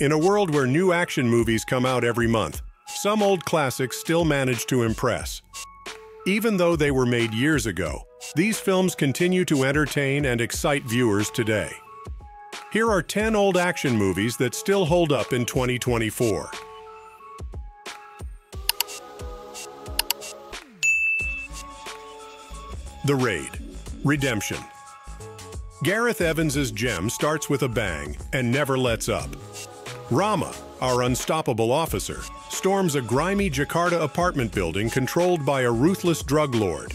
In a world where new action movies come out every month, some old classics still manage to impress. Even though they were made years ago, these films continue to entertain and excite viewers today. Here are 10 old action movies that still hold up in 2024. The Raid Redemption Gareth Evans's gem starts with a bang and never lets up. Rama, our unstoppable officer, storms a grimy Jakarta apartment building controlled by a ruthless drug lord.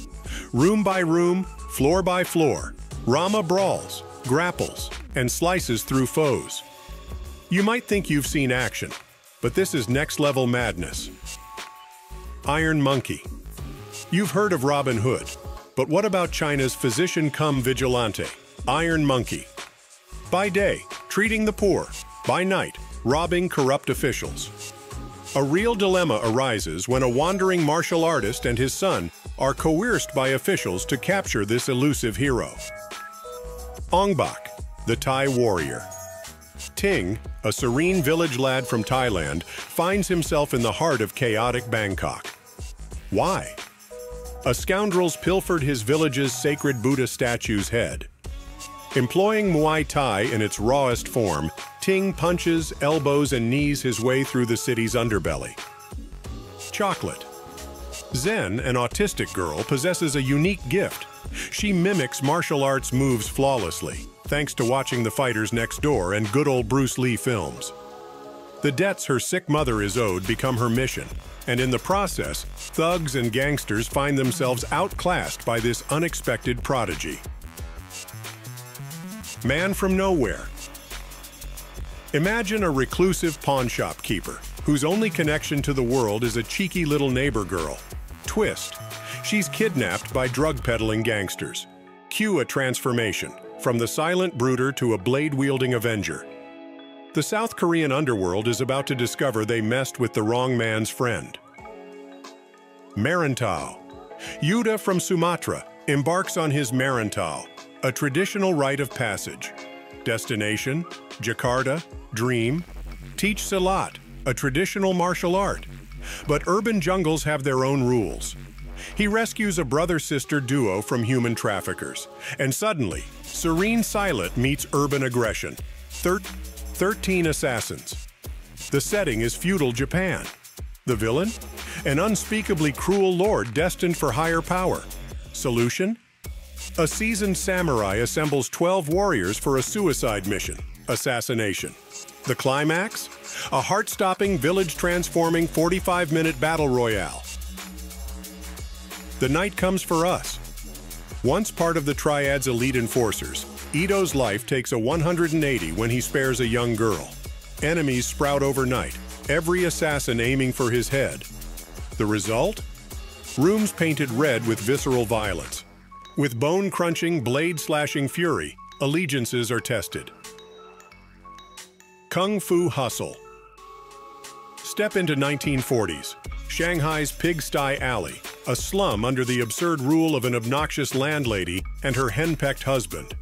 Room by room, floor by floor, Rama brawls, grapples, and slices through foes. You might think you've seen action, but this is next-level madness. Iron Monkey You've heard of Robin Hood, but what about China's physician-cum vigilante, Iron Monkey? By day, treating the poor. By night, robbing corrupt officials. A real dilemma arises when a wandering martial artist and his son are coerced by officials to capture this elusive hero. Ong Bak, the Thai warrior. Ting, a serene village lad from Thailand, finds himself in the heart of chaotic Bangkok. Why? A scoundrel's pilfered his village's sacred Buddha statue's head. Employing Muay Thai in its rawest form, Ting punches, elbows, and knees his way through the city's underbelly. Chocolate. Zen, an autistic girl, possesses a unique gift. She mimics martial arts moves flawlessly, thanks to watching The Fighters Next Door and good old Bruce Lee films. The debts her sick mother is owed become her mission, and in the process, thugs and gangsters find themselves outclassed by this unexpected prodigy. Man from Nowhere Imagine a reclusive pawn shop keeper whose only connection to the world is a cheeky little neighbor girl. Twist. She's kidnapped by drug-peddling gangsters. Cue a transformation, from the silent brooder to a blade-wielding avenger. The South Korean underworld is about to discover they messed with the wrong man's friend. Merantau. Yuda from Sumatra embarks on his Merantau, a traditional rite of passage. Destination, Jakarta, Dream. Teach Silat, a traditional martial art. But urban jungles have their own rules. He rescues a brother-sister duo from human traffickers. And suddenly, Serene Silat meets urban aggression. Thir 13 assassins. The setting is feudal Japan. The villain? An unspeakably cruel lord destined for higher power. Solution? A seasoned samurai assembles 12 warriors for a suicide mission, assassination. The climax? A heart-stopping, village-transforming 45-minute battle royale. The night comes for us. Once part of the Triad's elite enforcers, Ito's life takes a 180 when he spares a young girl. Enemies sprout overnight, every assassin aiming for his head. The result? Rooms painted red with visceral violence. With bone-crunching, blade-slashing fury, allegiances are tested. Kung Fu Hustle Step into 1940s, Shanghai's Pigsty Alley, a slum under the absurd rule of an obnoxious landlady and her henpecked husband.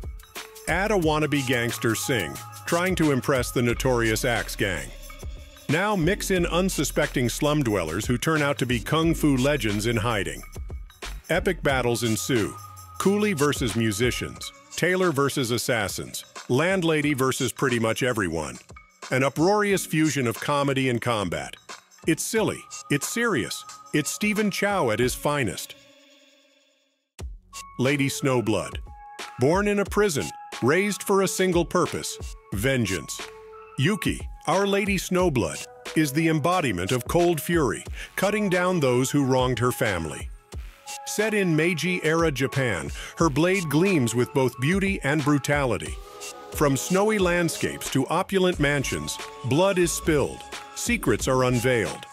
Add a wannabe gangster Sing, trying to impress the notorious Axe Gang. Now mix in unsuspecting slum dwellers who turn out to be kung fu legends in hiding. Epic battles ensue. Coolie versus musicians, tailor versus assassins, landlady versus pretty much everyone. An uproarious fusion of comedy and combat. It's silly, it's serious, it's Stephen Chow at his finest. Lady Snowblood. Born in a prison, raised for a single purpose, vengeance. Yuki, Our Lady Snowblood, is the embodiment of cold fury, cutting down those who wronged her family. Set in Meiji-era Japan, her blade gleams with both beauty and brutality. From snowy landscapes to opulent mansions, blood is spilled, secrets are unveiled.